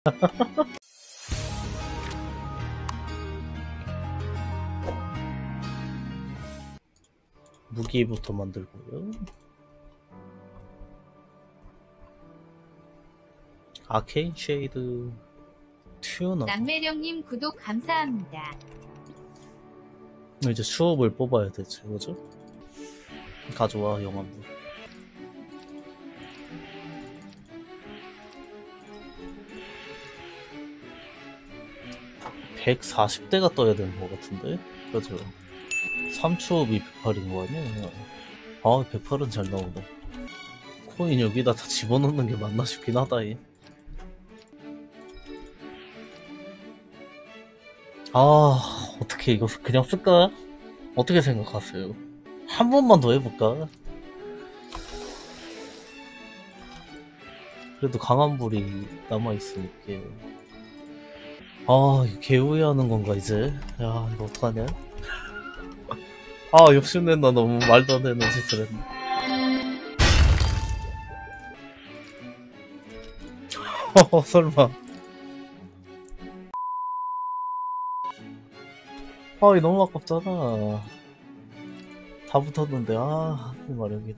무기부터 만들고요. Arcane Shade tuner 남매령님 구독 감사합니다. 이제 추옵을 뽑아야 되지 그죠? 가져와 영환불 140대가 떠야 되는 것 같은데? 그죠? 3초업이 108인 거 아니야? 아 108은 잘 나오네 코인 여기다 다 집어넣는 게 맞나 싶긴 하다 이. 아 어떻게 이거 그냥 쓸까? 어떻게 생각하세요? 한 번만 더 해볼까? 그래도 강한 불이 남아있으니까 아 이거 개우회하는 건가 이제? 야 이거 어떡하냐? 아 욕심낸다 너무 말도 안 되는 짓을 했네 어 설마 아, 이거 너무 아깝잖아. 다 붙었는데, 아, 이 마력이네.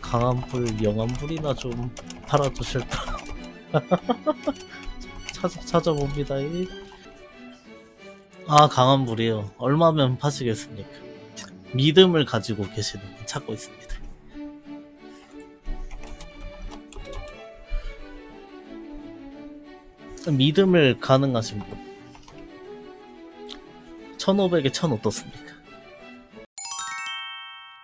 강한 불, 영한 불이나 좀 팔아주실까? 찾아, 찾아봅니다. 이. 아, 강한 불이요. 얼마면 파시겠습니까? 믿음을 가지고 계시는 분 찾고 있습니다. 믿음을 가능하신 분. 1500에 1000 어떻습니까?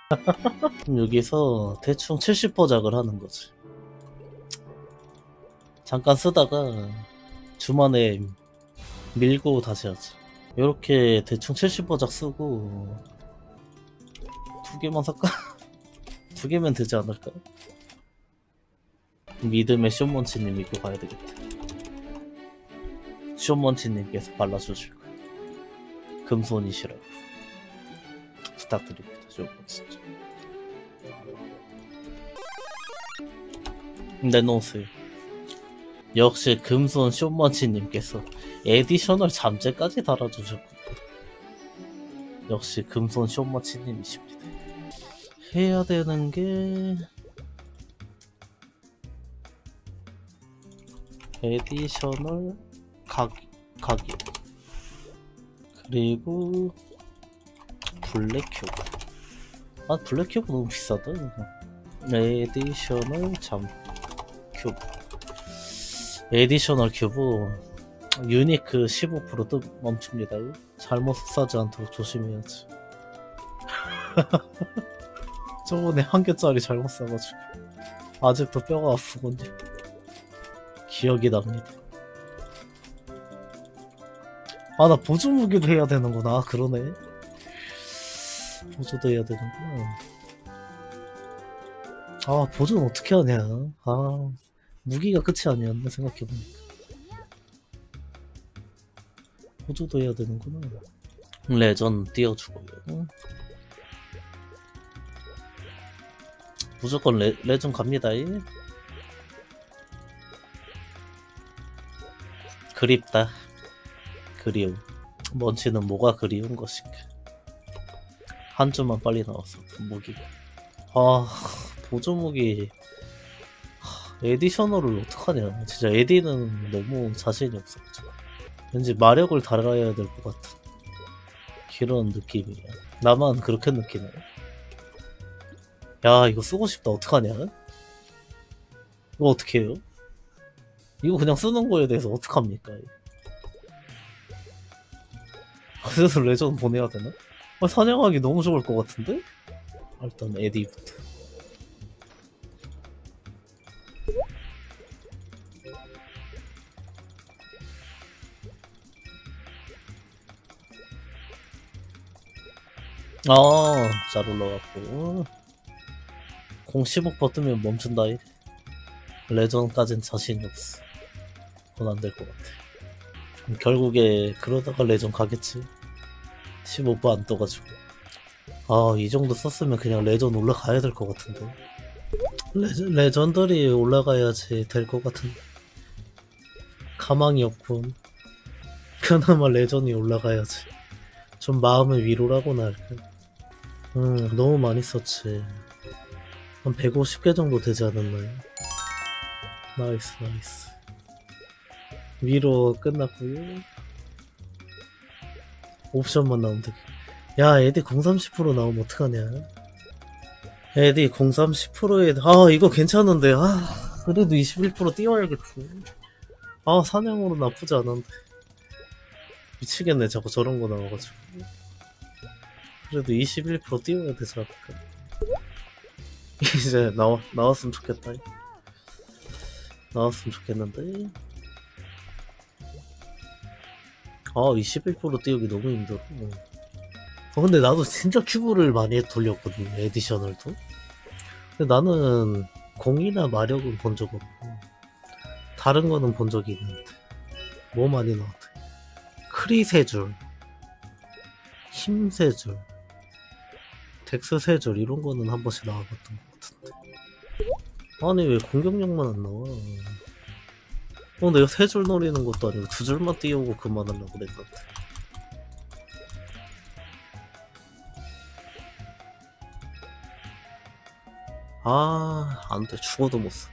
그럼 여기서 대충 70포작을 하는 거지. 잠깐 쓰다가 주만에 밀고 다시 하지. 이렇게 대충 70포작 쓰고 두 개만 살까? 두 개면 되지 않을까? 믿음의 쇼먼치님 믿고 가야 되겠다. 쇼먼치님께서 발라주실 거야. 금손이시라고 부탁드립니다. 진짜. 내놓으세요. 역시 금손 쇼머치님께서 additional 잠재까지 달아주셨군요. 역시 금손 쇼머치님이십니다. 해야 되는 게 additional 각 각이요. 그리고 black cube 아 black cube 너무 비싸다 additional 잠 cube additional cube unique 15%도 멈춥니다 잘못 사지 않도록 조심해야지 저번에 한 개짜리 잘못 사가지고 아직도 뼈가 아프군요 기억이 납니다 아, 나 보조 무기도 해야 되는구나. 아, 그러네. 보조도 해야 되는구나. 아, 보조는 어떻게 하냐. 아, 무기가 끝이 아니었네, 생각해보니까. 보조도 해야 되는구나. 레전 띄워주고요. 무조건 레, 레전 갑니다. 이. 그립다. 그리움. 먼치는 뭐가 그리운 것인가. 한 주만 빨리 나왔어, 무기가. 아, 보조무기. 하, 에디셔널을 어떡하냐. 진짜 에디는 너무 자신이 없어가지고. 왠지 마력을 달아야 될 것 같은 그런 느낌이야. 나만 그렇게 느끼네. 야, 이거 쓰고 싶다. 어떡하냐? 이거 어떻게 해요? 이거 그냥 쓰는 거에 대해서 어떡합니까? 그래서 레전 보내야 되나? 아, 사냥하기 너무 좋을 것 같은데? 아, 일단 에디부터. 아, 잘 올라갔고. 공 15퍼 뜨면 멈춘다. 이. 레전까진 자신이 없어. 그건 안 될 것 같아. 결국에 그러다가 레전 가겠지 15%안 떠가지고 아 이 정도 썼으면 그냥 레전 올라가야 될 것 같은데 레전, legendary 올라가야지 될 것 같은데 가망이 없군. 그나마 레전이 올라가야지. 좀 마음의 위로라고나 할까. 음, 너무 많이 썼지. 한 150개 정도 되지 않았나요? nice, nice. 위로 끝났고요. 옵션만 나오면 되게. 야, 에디 030% 나오면 어떡하냐? 에디 030%에, 아, 이거 괜찮은데, 아, 그래도 21% 띄워야겠지. 아, 사냥으로 나쁘지 않은데. 미치겠네, 자꾸 저런 거 나와가지고. 그래도 21% 띄워야 되지 않을까. 이제 나와, 나왔으면 좋겠다. 나왔으면 좋겠는데. 아, 21% 띄우기 너무 힘들어. 어, 근데 나도 진짜 큐브를 많이 돌렸거든, 에디셔널도. 근데 나는 공이나 마력은 본 적 없고, 다른 거는 본 적이 있는데. 뭐 많이 나왔대. 크리 세 줄, 힘 세 줄, dex 세 줄, 이런 거는 한 번씩 나와봤던 것 같은데. 아니, 왜 공격력만 안 나와? 어, 내가 세 줄 노리는 것도 아니고 두 줄만 띄우고 그만하려고 그랬는데. 아, 안 돼. 죽어도 못 써.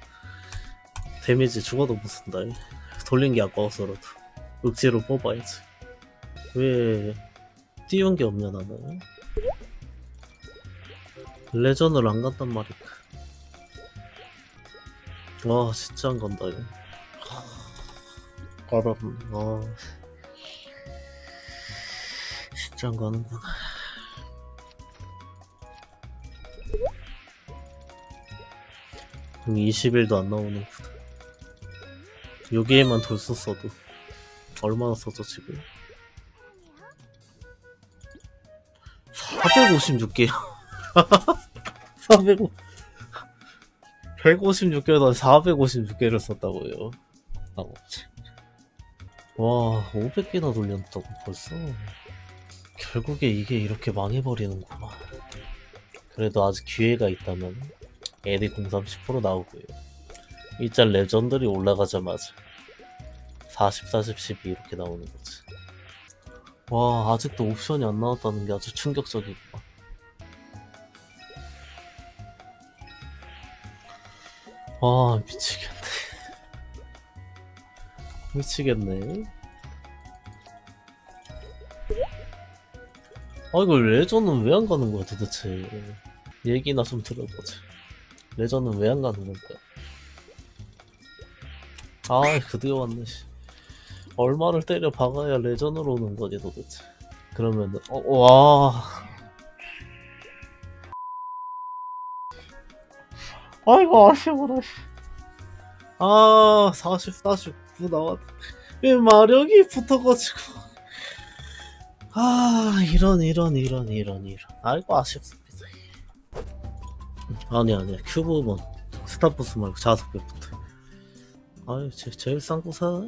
데미지 죽어도 못 쓴다. 이. 돌린 게 아까워서라도. 억지로 뽑아야지. 왜, 띄운 게 없냐, 나는. 레전을 안 간단 말이야. 와, 진짜 안 간다, 이거. 까다롭네. 아. 진짜 안 가는구나. 그럼 20일도 안 나오는구나. 여기에만 돌 썼어도 얼마나 써져 지금? 456개야. 450 156개에다 456개를 썼다고요. 아, 와, 500개나 돌렸다고 벌써. 결국에 이게 이렇게 망해버리는구나. 그래도 아직 기회가 있다면 에디 030% 나오고요. 일단 legendary 올라가자마자 40, 40, 12 이렇게 나오는 거지. 와, 아직도 옵션이 안 나왔다는 게 아주 충격적이구나. 와, 미치겠네. 미치겠네. 아, 이거 레전은 왜 안 가는 거야, 도대체. 얘기나 좀 들어보자. 레전은 왜 안 가는 건가? 아, 그드여 왔네, 씨. 얼마를 때려 박아야 레전으로 오는 거지, 도대체. 그러면은, 어, 와. 아이고, 아쉬워라, 씨. 아, 40, 49 나왔다. 왜 마력이 붙어가지고. 아, 이런, 이런, 이런, 이런, 이런. 아이고, 아쉽습니다. 아니, 아니, 큐브만. 스타포스 말고 자석배부터. 아유, 제, 제일 싼거 사.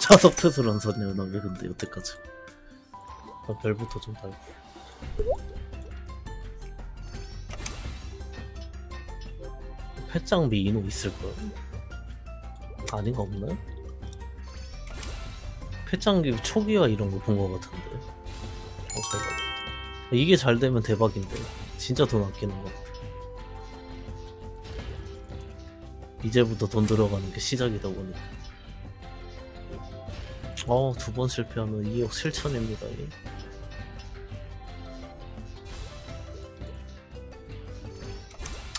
자석 펫을 안 샀네요, 나왜 근데, 여태까지. 나 별부터 좀 달고. 펫장비 인호 있을걸? 아닌가 없네? 펫장비 초기화 이런 거 본 거 같은데. 어, 잘 봤다. 이게 잘 되면 대박인데. 진짜 돈 아끼는 거. 이제부터 돈 들어가는 게 시작이다 보니까. 어, 두 번 실패하면 2억 7천입니다.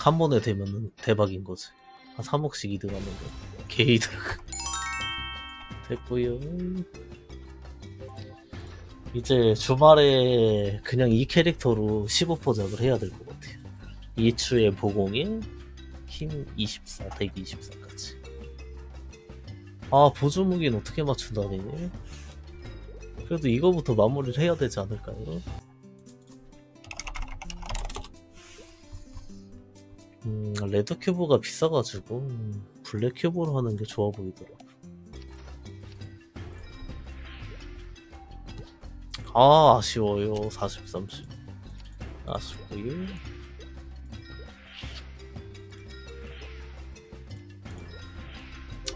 한 번에 되면 대박인 거지. 한 3억씩 이득하는 거. 개이득. 됐고요. 이제 주말에 그냥 이 캐릭터로 15포작을 해야 될 것 같아요. 이추의 보공에 힘 24, 대기 24까지. 아, 보조 무기는 어떻게 맞춘다니? 그래도 이거부터 마무리를 해야 되지 않을까요? 음, red cube가 비싸가지고 음, black cube로 하는 게 좋아 보이더라고. 아, 아쉬워요. 40, 30. 아쉽고요.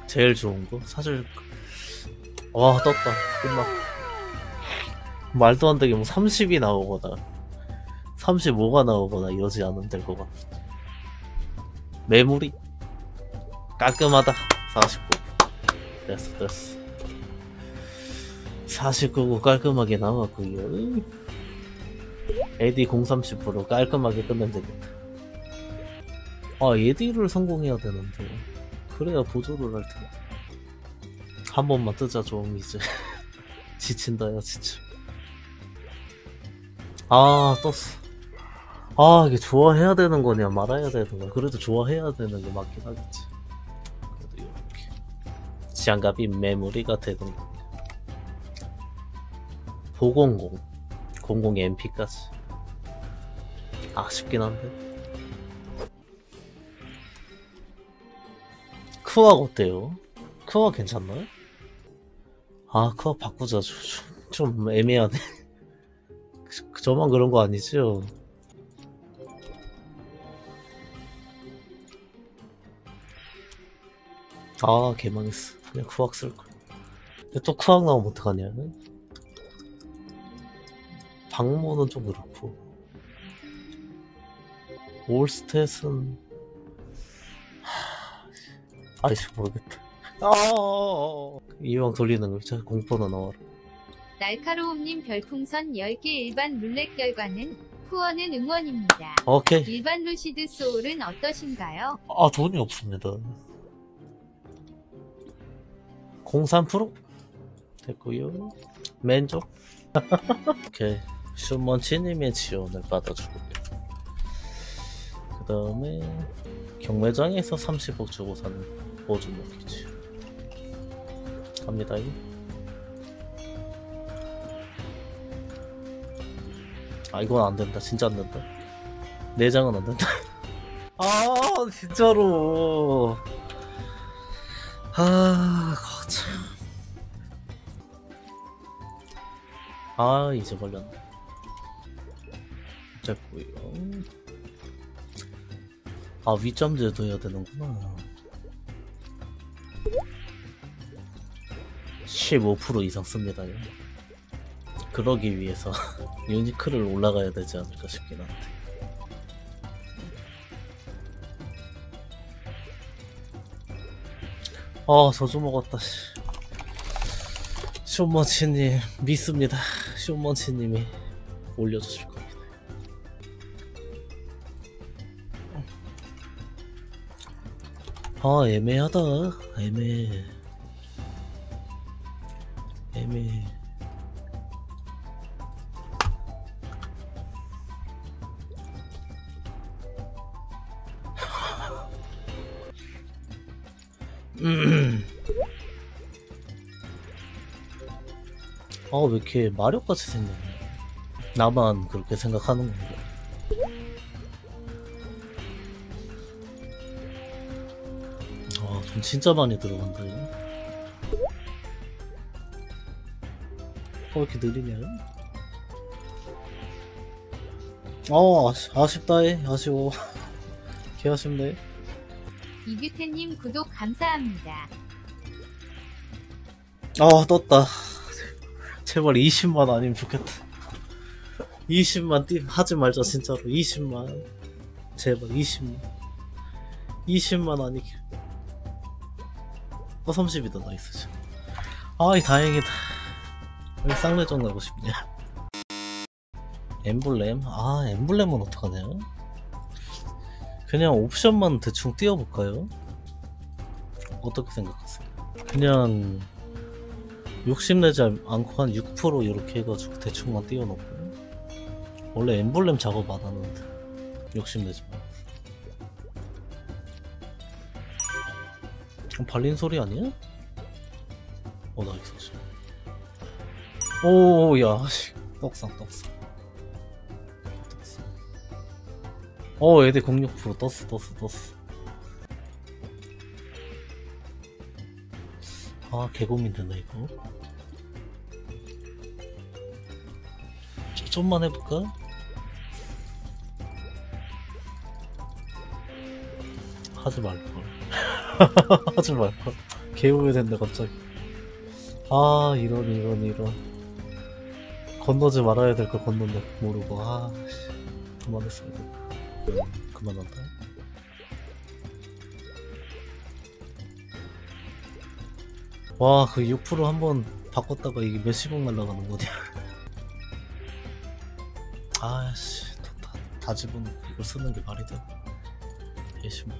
제일 좋은 거 사실 와 떴다 끝났 말도 안 되게 뭐 30이 나오거나 35가 나오거나 이러지 않으면 될 것 같아 매물이 깔끔하다. 49 됐어 됐어. 49고 깔끔하게 나왔고요. AD 030% 깔끔하게 끝내면 되겠다. 아 AD를 성공해야 되는데. 그래야 보조를 할 텐데 한 번만 뜨자 좀 이제. 지친다 야 진짜 아 떴어 아 이게 좋아해야 되는 거냐 말아야 되는 거야 그래도 좋아해야 되는 게 맞긴 하겠지. 그래도 이렇게 장갑이 메모리가 되는 거 보공공 00 MP까지. 아쉽긴 한데. 크왁 어때요? 크왁 괜찮나요? 아 크왁 바꾸자. 좀, 좀, 좀 애매하네. 그- 저만 그런 거 아니죠? 아 개망했어. 그냥 크왁 쓸걸 근데 또 크왁 나오면 어떡하냐? 방모는 좀 그렇고. 올스탯은 하... 아이씨 모르겠다. 아! 이왕 돌리는 거 진짜 공포나 나와라. 날카로움님 별풍선 10개 일반 룰렛 결과는 후원은 응원입니다. 오케이. 일반 루시드 소울은 어떠신가요? 아 돈이 없습니다 03% 됐고요. 맨족 오케이. 슈먼치님의 지원을 받아주고요. 그 다음에 경매장에서 30억 주고 사는 보조 먹기지 갑니다. 아 이건 안 된다. 진짜 안 된다. 내장은 안 된다. 아 진짜로 아 거참. 아 이제 걸렸네. 됐고요. 아 위점제도 해야 되는구나. 15% 이상 씁니다. 그러기 위해서 유니크를 올라가야 되지 않을까 싶긴 한데 아 저주 먹었다 씨. 쇼먼치님 믿습니다. 쇼먼치님이 올려주실 겁니다. 아 애매하다. 애매해 아, 왜 이렇게 마력같이 생겼냐. 나만 그렇게 생각하는 건가. 아, 돈 진짜 많이 들어간다, 이거. 어, 왜 이렇게 느리냐? 어, 아쉬, 아쉽다, 해. 아쉬워. 개 아쉽네. 이규태님 구독 감사합니다. 아 떴다 제발 20만 아니면 좋겠다. 20만 띠 하지 말자 진짜로. 20만. 제발 20만. 20만 아니길 어 30이다. 나이스. 지금 아이 다행이다. 왜 쌍내정 나고 싶냐? 엠블렘? 아 엠블렘은 어떡하냐? 그냥 옵션만 대충 띄워볼까요? 어떻게 생각하세요? 그냥 욕심내지 않고 한 6% 이렇게 해가지고 대충만 띄워놓고. 원래 엠블렘 작업 안 하는데 욕심내지 마. 어, 발린 소리 아니야? 어 nice 씨. 오야 씨. 떡상 떡상. 떡상. 어 애들 06% 떴어 떴어 떴어 아 개고민 된다 이거. 저, 좀만 해볼까? 하지 말걸. 하지 말걸. 개우게 된다 갑자기. 아 이런 이런 이런. 건너지 말아야 될 걸 건넜네 모르고. 아 씨. 그만했어야 돼 음, 그만한다 와 그 6% 한번 바꿨다가 이게 몇십억 날라가는 거냐. 아씨 다, 다 집은 이걸 쓰는 게 말이 돼 예시만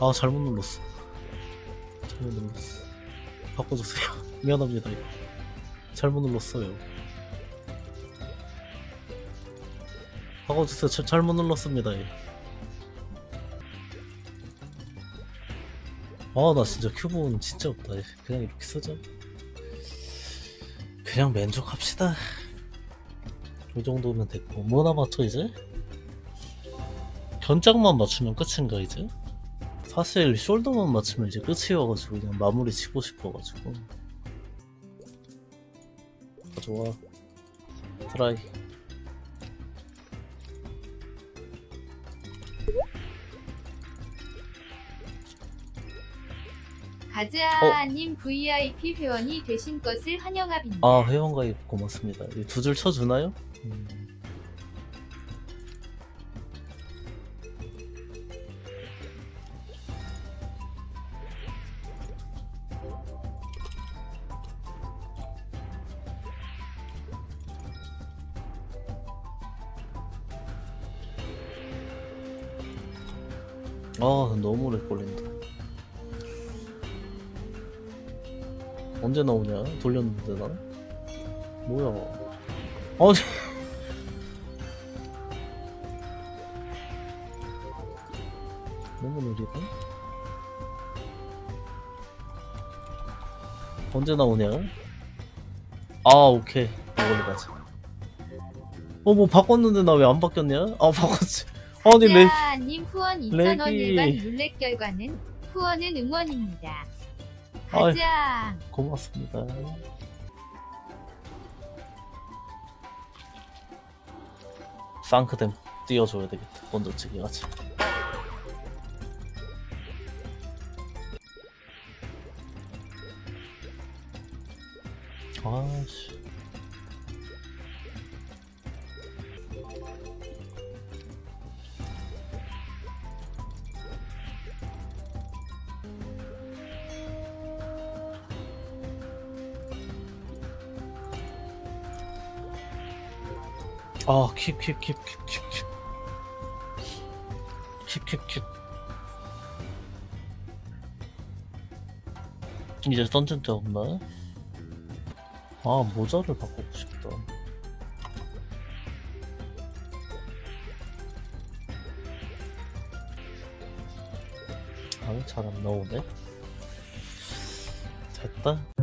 아 잘못 눌렀어. 잘못 눌렀어. 바꿔주세요. 미안합니다 이거. 잘못 눌렀어요 바꿔주세요 자, 잘못 눌렀습니다 아 나 진짜 큐브는 진짜 없다. 그냥 이렇게 쓰자. 그냥 만족합시다. 이 정도면 됐고. 뭐 남았죠 이제? 견장만 맞추면 끝인가 이제? 사실 shoulder만 맞추면 이제 끝이어가지고 그냥 마무리 치고 싶어가지고. 좋아. try 가즈아님 VIP 회원이 되신 것을 환영합니다. 아 회원 가입 고맙습니다 두 줄 쳐주나요? 음. 아 너무 오래 걸린다 언제 나오냐? 돌렸는데 나 뭐야? 아니 너무 느리다 언제 나오냐? 아 오케이. 이걸로 가자. 어 뭐 바꿨는데 나 왜 안 바뀌었냐? 아 바꿨지. 아니 렉 가즈아님 후원 2,000원 렉이. 일반 룰렛 결과는 후원은 응원입니다. 아이. 가즈아 고맙습니다. 쌍크댐 띄워줘야 되겠다. 먼저 찍기 같이. 아씨. 아, 킵, 킵, 킵, 킵, 킵, 킵. 킵, 킵, 킵. 이제 던전 데 없나? 아, 모자를 바꾸고 싶다. 아, 잘안 나오네. 됐다.